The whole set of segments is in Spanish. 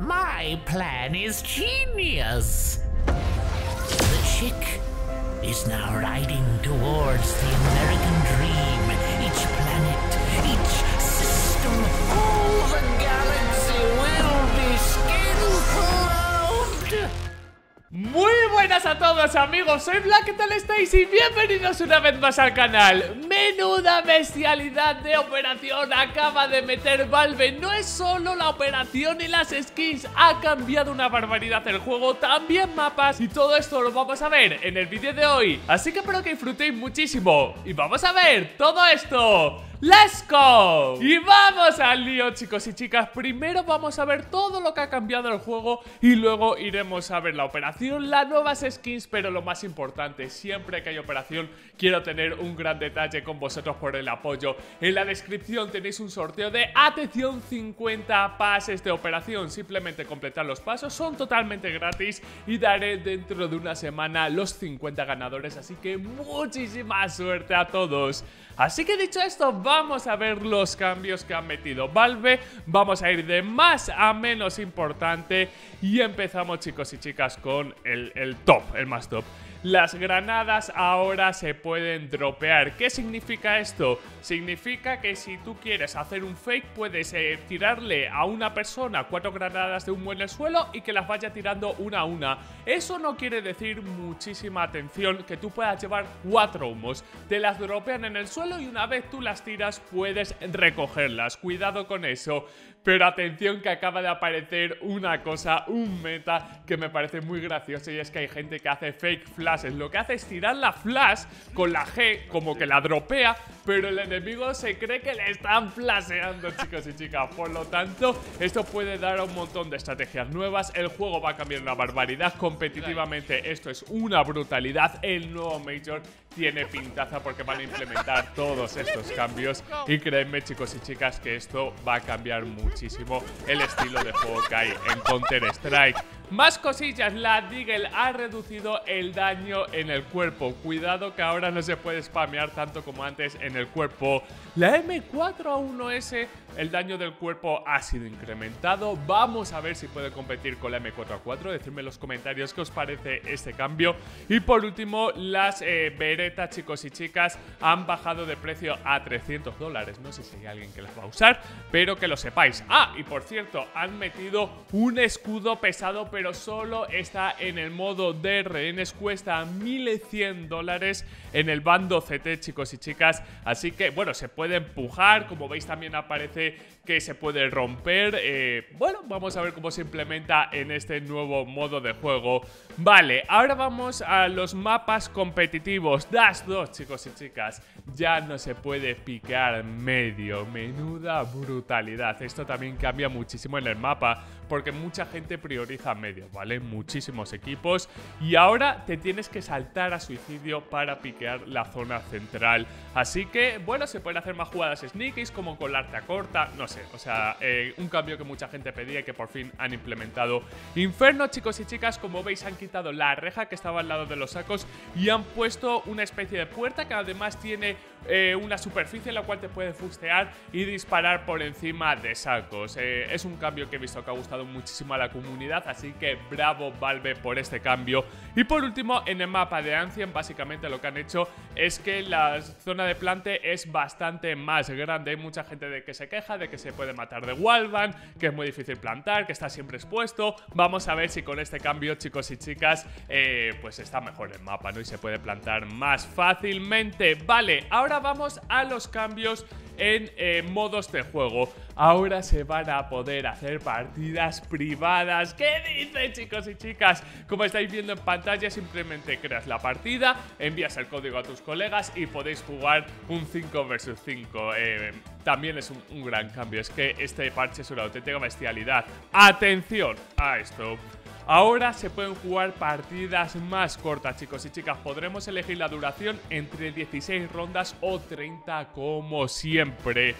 My plan is genius. The chick is now riding towards the American dream. Each planet, each system, all the galaxy will be skin Muy buenas a todos amigos, soy Black, ¿qué tal estáis? Y bienvenidos una vez más al canal Menuda bestialidad de operación acaba de meter Valve. No es solo la operación y las skins, ha cambiado una barbaridad el juego También mapas y todo esto lo vamos a ver en el vídeo de hoy. Así que espero que disfrutéis muchísimo Y vamos a ver todo esto. ¡Let's go! Y vamos al lío chicos y chicas. Primero vamos a ver todo lo que ha cambiado el juego Y luego iremos a ver la operación, las nuevas skins Pero lo más importante, siempre que hay operación Quiero tener un gran detalle con vosotros por el apoyo. En la descripción tenéis un sorteo de atención 50 pases de operación. Simplemente completar los pasos, son totalmente gratis Y daré dentro de una semana los 50 ganadores. Así que muchísima suerte a todos. Así que dicho esto, vamos a ver los cambios que han metido Valve. Vamos a ir de más a menos importante Y empezamos chicos y chicas con el, el top, el más top las granadas ahora se pueden dropear. ¿Qué significa esto? Significa que si tú quieres hacer un fake puedes eh, tirarle a una persona cuatro granadas de humo en el suelo y que las vaya tirando una a una. Eso no quiere decir muchísima atención que tú puedas llevar cuatro humos. Te las dropean en el suelo y una vez tú las tiras puedes recogerlas. Cuidado con eso. Pero atención que acaba de aparecer una cosa, un meta que me parece muy gracioso y es que hay gente que hace fake flashes. Lo que hace es tirar la flash con la G como que la dropea, pero el enemigo se cree que le están flasheando chicos y chicas. Por lo tanto, esto puede dar un montón de estrategias nuevas. El juego va a cambiar una barbaridad competitivamente. Esto es una brutalidad. El nuevo Major tiene pintaza porque van a implementar todos estos cambios y créanme chicos y chicas que esto va a cambiar muchísimo el estilo de juego que hay en Counter Strike más cosillas, la Deagle ha reducido el daño en el cuerpo. Cuidado que ahora no se puede spamear tanto como antes en el cuerpo. La M4A1S, el daño del cuerpo ha sido incrementado. Vamos a ver si puede competir con la M4A4. Decidme en los comentarios qué os parece este cambio. Y por último, las eh, Beretas, chicos y chicas, han bajado de precio a 300 dólares. No sé si hay alguien que las va a usar, pero que lo sepáis. Ah, y por cierto, han metido un escudo pesado pero solo está en el modo de rehenes. Cuesta 1100 dólares en el bando CT, chicos y chicas. Así que, bueno, se puede empujar. Como veis, también aparece Saturday que se puede romper. Eh, bueno, vamos a ver cómo se implementa en este nuevo modo de juego. Vale, ahora vamos a los mapas competitivos. Dash 2, chicos y chicas. Ya no se puede picar medio. Menuda brutalidad. Esto también cambia muchísimo en el mapa porque mucha gente prioriza medio, ¿vale? Muchísimos equipos y ahora te tienes que saltar a suicidio para piquear la zona central. Así que, bueno, se pueden hacer más jugadas sneakies como con la arta corta, no sé, o sea, eh, un cambio que mucha gente pedía y que por fin han implementado. Inferno, chicos y chicas, como veis han quitado la reja que estaba al lado de los sacos y han puesto una especie de puerta que además tiene eh, una superficie en la cual te puedes fustear y disparar por encima de sacos. Eh, es un cambio que he visto que ha gustado muchísimo a la comunidad, así que bravo Valve por este cambio. Y por último, en el mapa de Ancient, básicamente lo que han hecho es que la zona de plante es bastante más grande. Hay mucha gente de que se queja de que se puede matar de Wallban, que es muy difícil plantar, que está siempre expuesto. Vamos a ver si con este cambio, chicos y chicas, eh, pues está mejor el mapa, ¿no? Y se puede plantar más fácilmente. Vale, ahora vamos a los cambios en eh, modos de juego. Ahora se van a poder hacer partidas privadas. ¿Qué dicen chicos y chicas? Como estáis viendo en pantalla, simplemente creas la partida, envías el código a tus colegas y podéis jugar un 5 vs 5. también es un gran cambio, es que este parche es una auténtica bestialidad. ¡Atención a esto! Ahora se pueden jugar partidas más cortas, chicos y chicas. Podremos elegir la duración entre 16 rondas o 30 como siempre.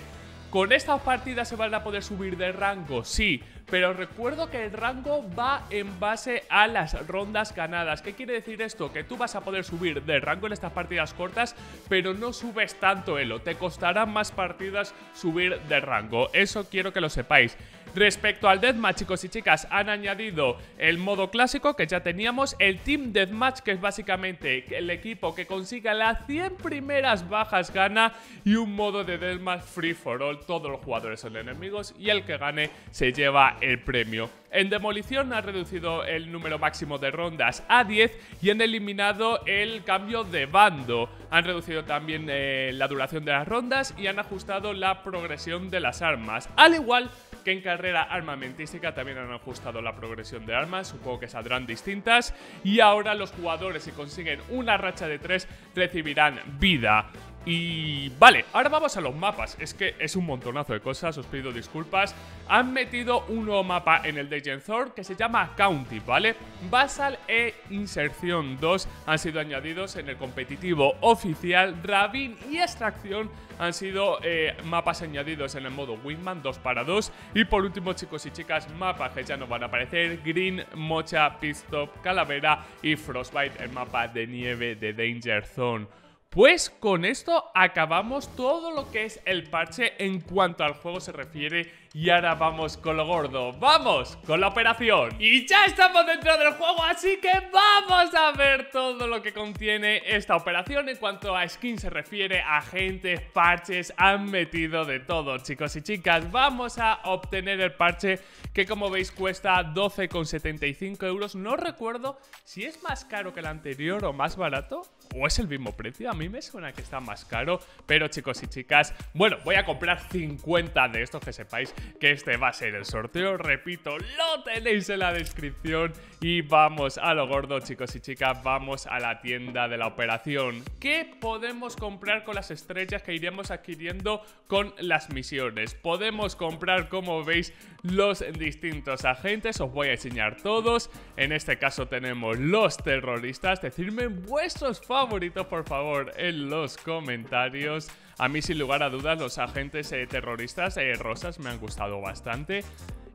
¿Con estas partidas se van a poder subir de rango? Sí, pero recuerdo que el rango va en base a las rondas ganadas. ¿Qué quiere decir esto? Que tú vas a poder subir de rango en estas partidas cortas, pero no subes tanto elo. Te costará más partidas subir de rango. Eso quiero que lo sepáis. Respecto al Deathmatch, chicos y chicas, han añadido el modo clásico que ya teníamos, el Team Deathmatch, que es básicamente el equipo que consiga las 100 primeras bajas gana, y un modo de Deathmatch Free for All, todos los jugadores son enemigos y el que gane se lleva el premio. En demolición han reducido el número máximo de rondas a 10 y han eliminado el cambio de bando. Han reducido también eh, la duración de las rondas y han ajustado la progresión de las armas. Al igual que en carrera armamentística también han ajustado la progresión de armas, supongo que saldrán distintas. Y ahora los jugadores si consiguen una racha de 3 recibirán vida. Y vale, ahora vamos a los mapas. Es que es un montonazo de cosas, os pido disculpas. Han metido un nuevo mapa en el Legend Thor que se llama County, ¿vale? Basal e Inserción 2 han sido añadidos en el competitivo oficial. Ravin y Extracción han sido eh, mapas añadidos en el modo Wingman 2 para 2. Y por último, chicos y chicas, mapas que ya no van a aparecer: Green, Mocha, Pistop, Calavera y Frostbite, el mapa de nieve de Danger Zone. Pues con esto acabamos todo lo que es el parche en cuanto al juego se refiere y ahora vamos con lo gordo, vamos con la operación. Y ya estamos dentro del juego así que vamos a ver todo lo que contiene esta operación En cuanto a skin se refiere, agentes, parches, han metido de todo chicos y chicas. Vamos a obtener el parche que como veis cuesta 12,75 euros. No recuerdo si es más caro que el anterior o más barato o es el mismo precio, a mí me suena que está más caro Pero chicos y chicas, bueno, voy a comprar 50 de estos que sepáis que este va a ser el sorteo. Repito, lo tenéis en la descripción. Y vamos a lo gordo, chicos y chicas. Vamos a la tienda de la operación. ¿Qué podemos comprar con las estrellas que iremos adquiriendo con las misiones? Podemos comprar, como veis, los distintos agentes. Os voy a enseñar todos. En este caso tenemos los terroristas. Decidme vuestros favoritos, por favor, en los comentarios. A mí, sin lugar a dudas, los agentes eh, terroristas eh, rosas me han gustado bastante.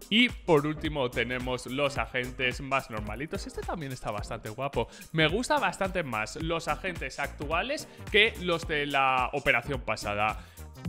Y por último tenemos los agentes más normalitos. Este también está bastante guapo. Me gusta bastante más los agentes actuales que los de la operación pasada.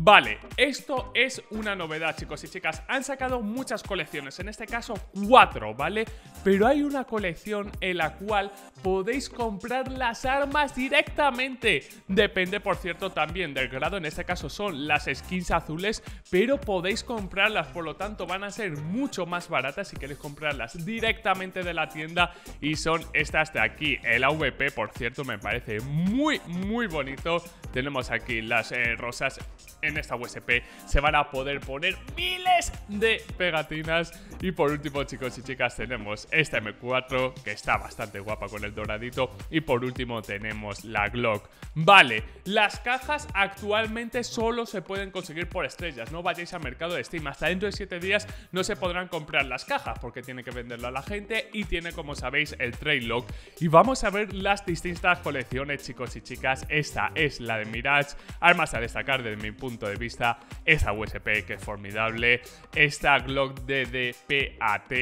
Vale, esto es una novedad chicos y chicas, han sacado muchas colecciones, en este caso cuatro, ¿vale? Pero hay una colección en la cual podéis comprar las armas directamente. Depende por cierto también del grado, en este caso son las skins azules Pero podéis comprarlas, por lo tanto van a ser mucho más baratas si queréis comprarlas directamente de la tienda. Y son estas de aquí, el AVP por cierto me parece muy muy bonito Tenemos aquí las eh, rosas en esta USP se van a poder poner miles de pegatinas. Y por último, chicos y chicas, tenemos esta M4 que está bastante guapa con el doradito. Y por último, tenemos la Glock. Vale, las cajas actualmente solo se pueden conseguir por estrellas. No vayáis al mercado de Steam. Hasta dentro de 7 días no se podrán comprar las cajas porque tiene que venderlo a la gente y tiene, como sabéis, el Trade Lock. Y vamos a ver las distintas colecciones, chicos y chicas. Esta es la de Mirage, armas a destacar desde mi punto de vista, esta USP que es formidable, esta Glock DDPAT,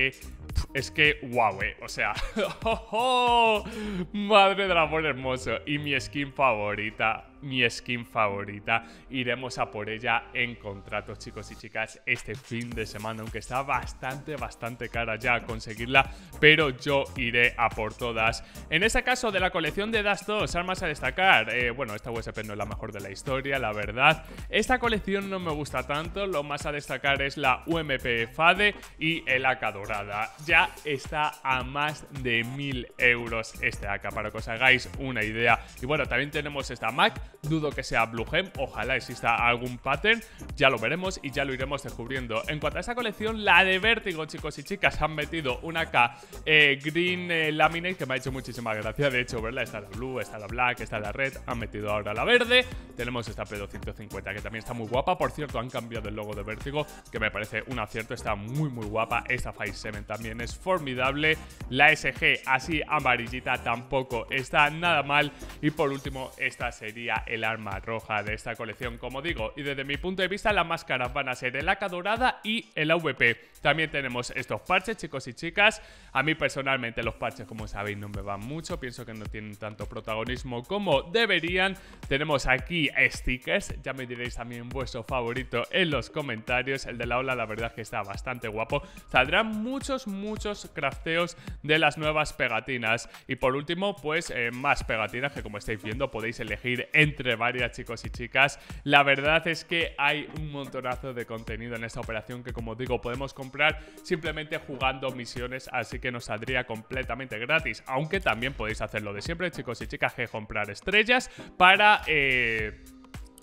es que wow, eh, o sea, madre del amor hermoso. Y mi skin favorita mi skin favorita. Iremos a por ella en contratos, chicos y chicas, este fin de semana, aunque está bastante, bastante cara ya conseguirla, pero yo iré a por todas. En este caso de la colección de Das 2, armas a destacar, eh, bueno, esta USP no es la mejor de la historia, la verdad. Esta colección no me gusta tanto, lo más a destacar es la UMP FADE y el AK dorada. Ya está a más de 1000 euros este AK, para que os hagáis una idea. Y bueno, también tenemos esta Mac Dudo que sea Blue Gem, ojalá exista algún pattern, ya lo veremos y ya lo iremos descubriendo. En cuanto a esa colección, la de Vértigo, chicos y chicas, han metido una K eh, Green eh, Laminate que me ha hecho muchísima gracia. De hecho, ¿verdad? Está la Blue, está la Black, está la Red, han metido ahora la verde. Tenemos esta P250 que también está muy guapa. Por cierto, han cambiado el logo de Vértigo, que me parece un acierto, está muy muy guapa. Esta Five 7 también es formidable. La SG así amarillita tampoco está nada mal. Y por último, esta sería el arma roja de esta colección, como digo. Y desde mi punto de vista, las máscaras van a ser el AK dorada y el AVP. También tenemos estos parches, chicos y chicas. A mí personalmente los parches, como sabéis, no me van mucho. Pienso que no tienen tanto protagonismo como deberían. Tenemos aquí stickers. Ya me diréis también vuestro favorito en los comentarios. El de la ola, la verdad que está bastante guapo. Saldrán muchos, muchos crafteos de las nuevas pegatinas. Y por último, pues eh, más pegatinas que como estáis viendo podéis elegir entre varias chicos y chicas. La verdad es que hay un montonazo de contenido en esta operación que como digo podemos comprar simplemente jugando misiones, así que nos saldría completamente gratis. Aunque también podéis hacerlo de siempre chicos y chicas que comprar estrellas para... Eh,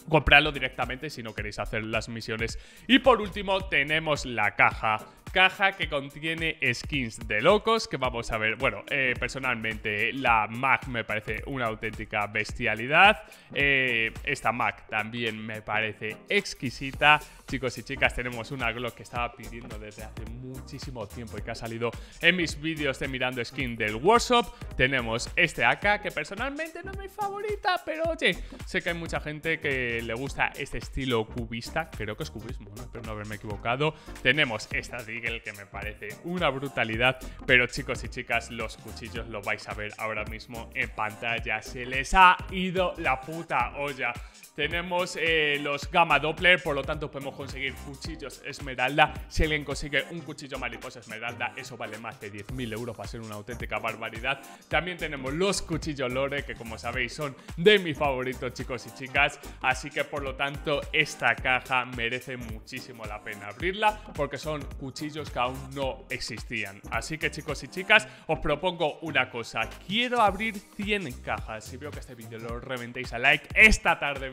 comprarlo directamente si no queréis hacer las misiones. Y por último tenemos la caja caja que contiene skins de locos que vamos a ver. Bueno, eh, personalmente la Mac me parece una auténtica bestialidad. Eh, esta Mac también me parece exquisita. Chicos y chicas, tenemos una Glock que estaba pidiendo desde hace muchísimo tiempo y que ha salido en mis vídeos de mirando skin del workshop. Tenemos este AK que personalmente no es mi favorita, pero oye, sé que hay mucha gente que le gusta este estilo cubista. Creo que es cubismo, ¿no? espero no haberme equivocado. Tenemos esta Dig que me parece una brutalidad. Pero chicos y chicas, los cuchillos lo vais a ver ahora mismo en pantalla. Se les ha ido la puta olla. Tenemos eh, los Gamma Doppler, por lo tanto podemos conseguir cuchillos esmeralda. Si alguien consigue un cuchillo mariposa esmeralda, eso vale más de 10.000 euros, va a ser una auténtica barbaridad. También tenemos los cuchillos Lore, que como sabéis son de mi favorito, chicos y chicas. Así que por lo tanto, esta caja merece muchísimo la pena abrirla, porque son cuchillos que aún no existían. Así que chicos y chicas, os propongo una cosa. Quiero abrir 100 cajas. Si veo que este vídeo lo reventéis a like, esta tarde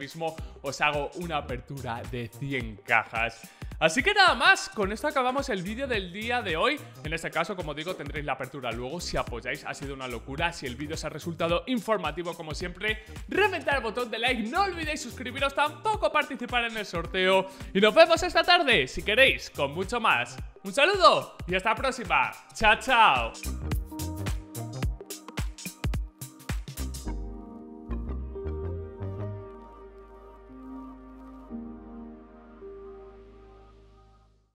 os hago una apertura de 100 cajas. Así que nada más, con esto acabamos el vídeo del día de hoy. En este caso, como digo, tendréis la apertura luego. Si apoyáis, ha sido una locura. Si el vídeo os ha resultado informativo, como siempre, reventar el botón de like. No olvidéis suscribiros, tampoco participar en el sorteo. Y nos vemos esta tarde, si queréis, con mucho más. Un saludo y hasta la próxima. Chao, chao.